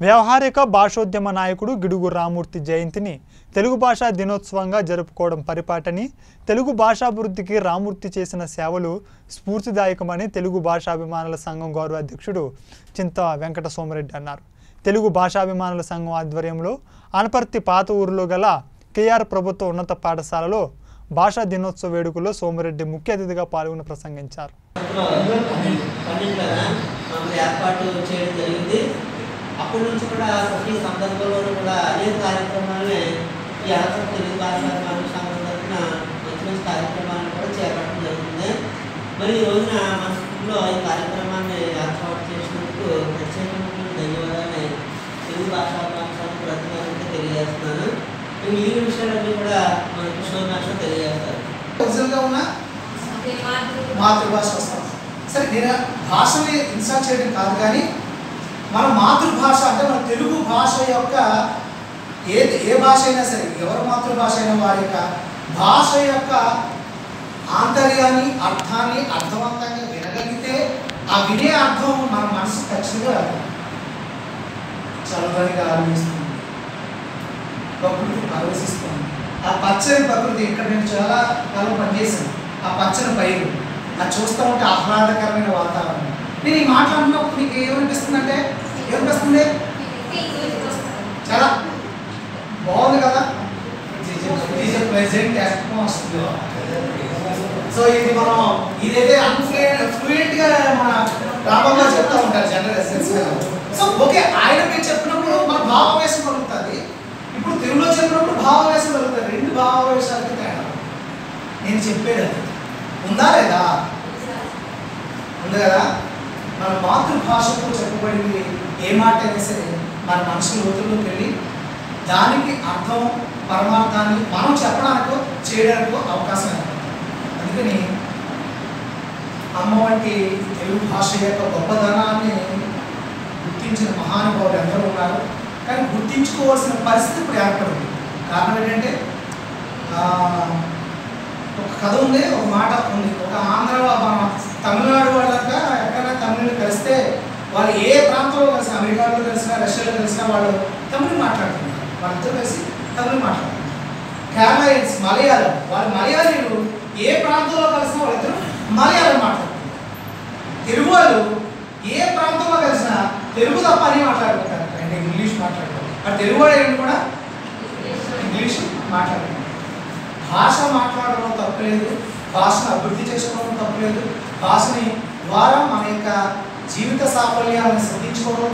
వ్యవహారిక భాషోద్యమ నాయకుడు గిడుగు రామూర్తి జయంతిని తెలుగు భాషా దినోత్సవంగా జరుపుకోవడం పరిపాటని తెలుగు భాషాభివృద్ధికి రామూర్తి చేసిన సేవలు స్ఫూర్తిదాయకమని తెలుగు భాషాభిమానుల సంఘం గౌరవ అధ్యక్షుడు చింత వెంకట సోమరెడ్డి అన్నారు. తెలుగు భాషాభిమానుల సంఘం ఆధ్వర్యంలో అనపర్తి పాత ఊరిలో గల కేఆర్ ప్రభుత్వ ఉన్నత పాఠశాలలో భాషా దినోత్సవ వేడుకల్లో సోమరెడ్డి ముఖ్య అతిథిగా పాల్గొని ప్రసంగించారు. అప్పటి నుంచి కూడా ప్రతి సందర్భంలోనూ కూడా అనేక కార్యక్రమాలని ఈ అనంతరం తెలుగు భాష సంఘం తరఫున మంచి మంచి కార్యక్రమాలను కూడా చేపట్టడం జరుగుతుంది. మరి ఈ రోజున మన స్కూల్లో ఈ కార్యక్రమాన్ని ఏర్పాటు చేసినందుకు ప్రత్యేకమైనటువంటి ధన్యవాదాన్ని తెలుగు భాష సంఘం ప్రతినిధులకు తెలియజేస్తున్నాను. ఈ మిగిలిన విషయాలన్నీ కూడా మన కిషోర్ భాష తెలియజేస్తారు. మాతృభాష వస్తాం సరే నేను భాషని ఇన్సర్ట్ చేయడం కాదు కానీ మన మాతృభాష అంటే మన తెలుగు భాష యొక్క ఏ ఏ భాష అయినా సరే ఎవరి మాతృభాష అయినా వారి యొక్క భాష యొక్క ఆంతర్యాన్ని అర్థాన్ని అర్థవంతంగా వినగలిగితే ఆ వినే అర్థం మన మనసు ఖచ్చితంగా చల్లగా ఆలోచిస్తుంది ప్రకృతి ప్రవేశిస్తుంది. ఆ పచ్చని ప్రకృతి ఇక్కడ నేను చాలా కాలం పనిచేశాను. ఆ పచ్చని పైరు. అది చూస్తూ ఉంటే ఆహ్లాదకరమైన వాతావరణం. నేను ఈ మాట్లాడినప్పుడు మీకు ఏమనిపిస్తుంది అంటే? ఏమనిపిస్తుంది? చాలా బాగుంది కదా? ప్రెసెంట్ అట్మాస్ఫియర్ సో ఇది మనం ఇదైతే అన్ఫ్లూయెంట్ ఫ్లూయెంట్గా మన రాబంగా చెప్తా ఉంటారు జనరల్ ఎసెన్స్ సో ఓకే ఆయన మీరు చెప్పినప్పుడు మన భావావేశం కలుగుతుంది. ఇప్పుడు తెలుగులో చెప్పినప్పుడు భావావేశం కలుగుతుంది. రెండు భావావేశాలకి తేడా. నేను చెప్పేది ఉందా లేదా? ఉంది కదా? మన మాతృభాషతో చెప్పబడింది ఏ మాట అయినా సరే మన మనసు లోతుల్లోకి వెళ్ళి దానికి అర్థం పరమార్థాన్ని మనం చెప్పడానికో చేయడానికో అవకాశం ఏర్పడుతుంది. అందుకని అమ్మ వంటి తెలుగు భాష యొక్క గొప్పదనాన్ని గుర్తించిన మహానుభావులు ఎందరో ఉన్నారు. కానీ గుర్తించుకోవాల్సిన పరిస్థితి ఇప్పుడు ఏర్పడింది. కారణం ఏంటంటే ఒక కథ ఉంది ఒక మాట ఉంది. ఒక ఆంధ్ర మన తమిళనాడు వాళ్ళంతా ఎక్కడైనా కలిస్తే వాళ్ళు ఏ ప్రాంతంలో కలిసినా అమెరికాలో కలిసినా రష్యాలో కలిసినా వాళ్ళు తమిళ మాట్లాడుతున్నారు. వాళ్ళతో కలిసి తమిళ మాట్లాడుతున్నారు. కేరళైన్స్ మలయాళం వాళ్ళు మలయాళీలు ఏ ప్రాంతంలో కలిసినా వాళ్ళిద్దరూ మలయాళం మాట్లాడుతున్నారు. తెలుగు వాళ్ళు ఏ ప్రాంతంలో కలిసినా తెలుగు తప్ప అని మాట్లాడుకుంటారు. అంటే ఇంగ్లీష్ మాట్లాడుతారు మరి తెలుగు వాళ్ళు కూడా? ఇంగ్లీష్ మాట్లాడుకుంటారు. భాష మాట్లాడడం తప్పలేదు భాషను అభివృద్ధి చేసుకోవడం తప్పలేదు భాషని ద్వారా మన యొక్క జీవిత సాఫల్యాలను సిద్ధించుకోవడం